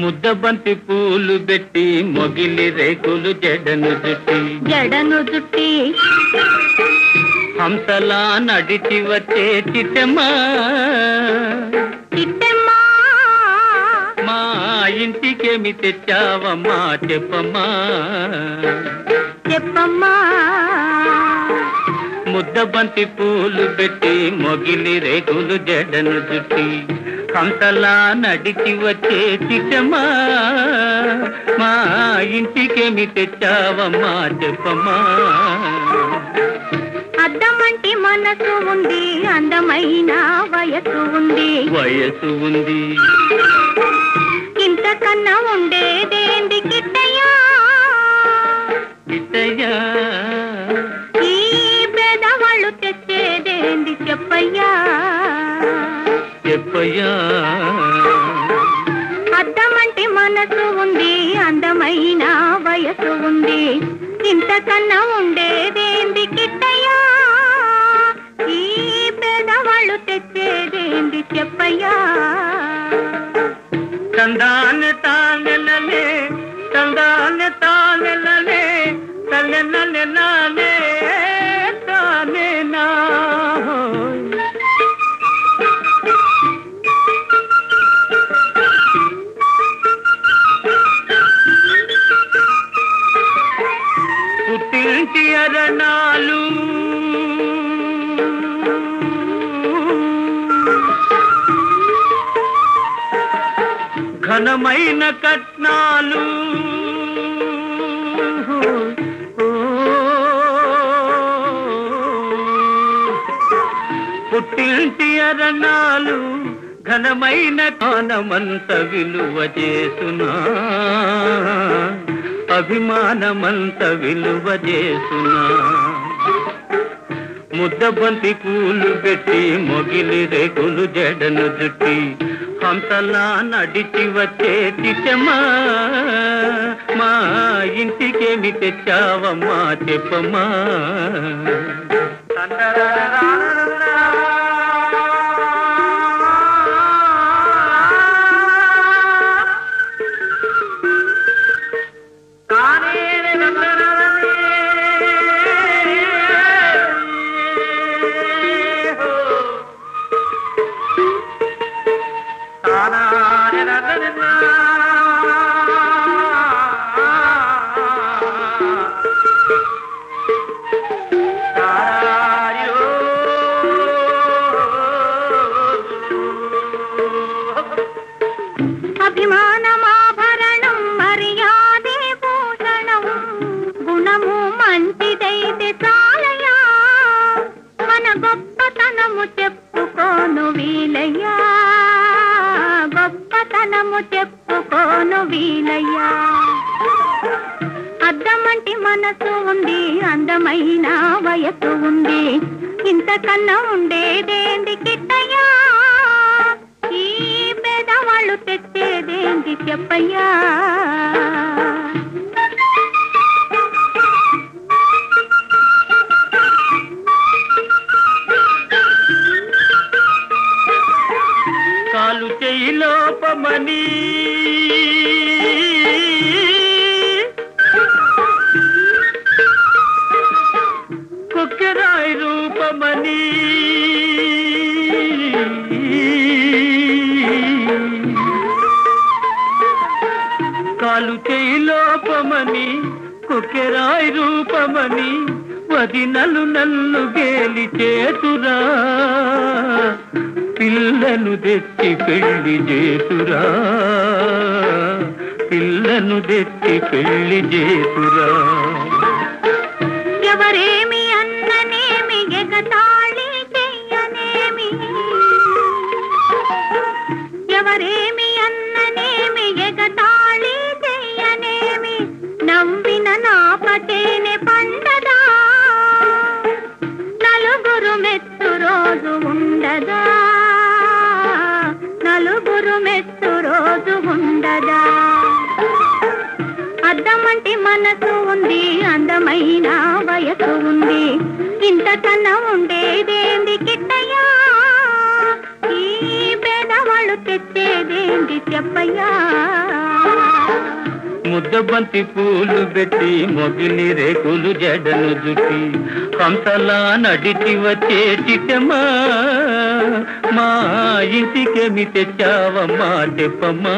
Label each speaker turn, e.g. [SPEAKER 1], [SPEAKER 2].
[SPEAKER 1] ముద్దబంతి పూలు పెట్టి మొగిలి రేకులు జడను జుట్టి
[SPEAKER 2] జడను జుట్టి
[SPEAKER 1] హంసలా నడిచి వచ్చే చిట్టమ్మా.
[SPEAKER 2] చిట్టెమ్మా.
[SPEAKER 1] మా ఇంటికేమి తెచ్చావమ్మా చెప్పమ్మా.
[SPEAKER 2] చెప్పమ్మా.
[SPEAKER 1] ముద్దబంతి పూలు పెట్టి మొగిలి రేకులు జడను జుట్టి హంసలా నడిచి వచ్చే చిట్టమ్మా. మా ఇంటికేమి తెచ్చావమ్మా చెప్పమ్మా.
[SPEAKER 2] మనసు ఉంది అందమైన వయసు ఉంది.
[SPEAKER 1] వయసు ఉంది.
[SPEAKER 2] ఇంతకన్నా ఉండేదేంది కిట్టయ్యా?
[SPEAKER 1] ఇట్టయ్యా
[SPEAKER 2] ఈ పేదవాళ్ళు తెచ్చేదేంది చెప్పయ్యా?
[SPEAKER 1] చెప్పయ్యా.
[SPEAKER 2] అద్దమంటి మనసు ఉంది అందమైన వయసు ఉంది. ఇంతకన్నా ఉండేదేంది కిట్టయ్యా?
[SPEAKER 1] తల్లెనలే నానే తానే నా. పుట్టింటి అరణాలు. ఘనమైన కట్నాలు. పుట్టింటి అరణాలు ఘనమైన కానమంత విలువ చేసునా. అభిమానమంత విలువ చేసునా. ముద్దబంతి పూలు పెట్టి మొగిలి రేకులు జడను జుట్టి హంసలా నడిచి వచ్చే చిట్టమ్మా మా ఇంటికేమి తెచ్చావమ్మా చెప్పమ్మా.
[SPEAKER 2] వీలయ్యా. గొప్పతనము చెప్పుకోను వీలయ్యా. అద్దమంటి మనసు ఉంది అందమైన వయసు ఉంది. ఇంతకన్నా ఉండేదేంది కిట్టయ్యా? ఈ పేదవాళ్ళు తెచ్చేదేంది చెప్పయ్యా?
[SPEAKER 1] కాలు చేయి లోపమని కుక్కెరాయి రూపమని వదినలు నన్ను గేలి చేతురా. పిల్లను తెచ్చి పెళ్ళి చేతురా. పిల్లను తెచ్చి పెళ్ళి చేతురా.
[SPEAKER 2] రోజు ఉండదా నలుగురు మెత్తు రోజు ఉండదా అద్దమంటి మనసు ఉంది అందమైన వయసు ఉంది. ఇంత కన్నా ఉండేదేంది కిట్టయ్యా? ఈ పేదవాళ్ళు తెచ్చేదేంది చెప్పయ్యా?
[SPEAKER 1] ముద్దబంతి పూలు పెట్టి మొగిలి రేకులు జడను జుట్టి హంసలా నడిచి వచ్చే చిట్టమ్మా. మా ఇంటికేమి తెచ్చావమ్మా చెప్పమ్మా.